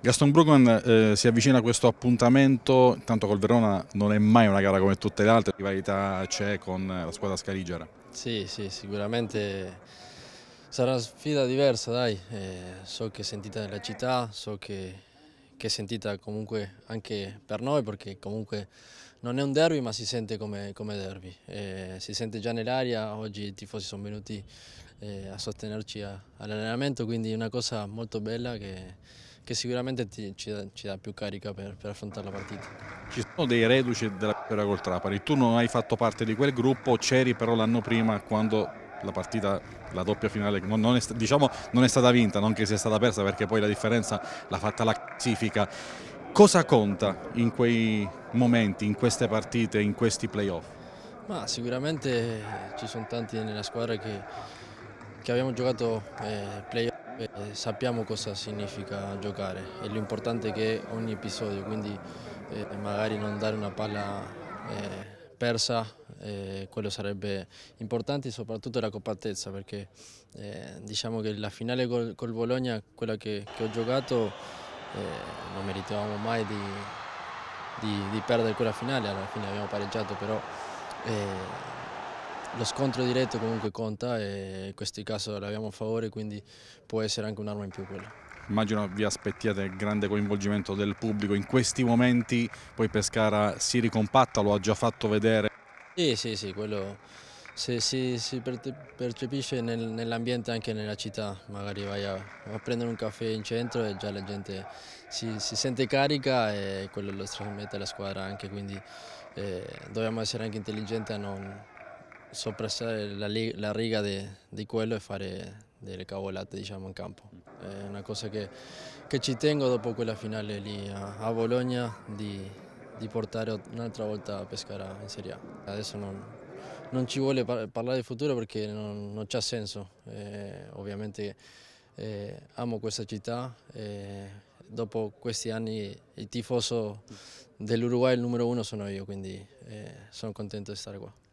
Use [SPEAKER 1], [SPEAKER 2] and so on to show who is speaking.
[SPEAKER 1] Gaston Brugman eh, si avvicina a questo appuntamento, intanto col Verona non è mai una gara come tutte le altre, rivalità c'è con la squadra scaligera.
[SPEAKER 2] Sì, sì, sicuramente sarà una sfida diversa, dai. Eh, so che è sentita nella città, so che, che, è sentita comunque anche per noi perché comunque non è un derby ma si sente come, come derby. Eh, si sente già nell'aria, oggi i tifosi sono venuti eh, a sostenerci all'allenamento, quindi è una cosa molto bella che che sicuramente ti, ci, dà, ci, dà, più carica per, per, affrontare la partita.
[SPEAKER 1] Ci sono dei reduci della vittoria col Trapani, tu non hai fatto parte di quel gruppo, c'eri però l'anno prima quando la partita, la doppia finale non, non, è, diciamo, non è stata vinta, non che sia stata persa perché poi la differenza l'ha fatta la classifica. Cosa conta in quei momenti, in queste partite, in questi playoff?
[SPEAKER 2] Ma sicuramente ci sono tanti nella squadra che, che abbiamo giocato eh, playoff eh, sappiamo cosa significa giocare e l'importante è che ogni episodio, quindi eh, magari non dare una palla eh, persa, eh, quello sarebbe importante soprattutto la compattezza perché eh, diciamo che la finale col, col Bologna, quella che, che ho giocato, eh, non meritavamo mai di, di, di, perdere quella finale, alla fine abbiamo pareggiato però lo scontro diretto comunque conta e in questo caso l'abbiamo a favore quindi può essere anche un'arma in più quella.
[SPEAKER 1] Immagino vi aspettiate il grande coinvolgimento del pubblico, in questi momenti poi Pescara si ricompatta, lo ha già fatto vedere.
[SPEAKER 2] Sì, sì, sì, quello si, si, si percepisce nel, nell'ambiente anche nella città, magari vai a, a, prendere un caffè in centro e già la gente si, si sente carica e quello lo trasmette alla squadra anche, quindi eh, dobbiamo essere anche intelligenti a non soppressare la, la riga di quello e fare delle cavolate diciamo, in campo. È una cosa che, che, ci tengo dopo quella finale lì a, a Bologna di, di portare un'altra volta a Pescara in Serie A. Adesso non, non ci vuole par parlare di futuro perché non, non c'ha senso. Eh, ovviamente eh, amo questa città e dopo questi anni il tifoso dell'Uruguay il numero uno sono io, quindi eh, sono contento di stare qua.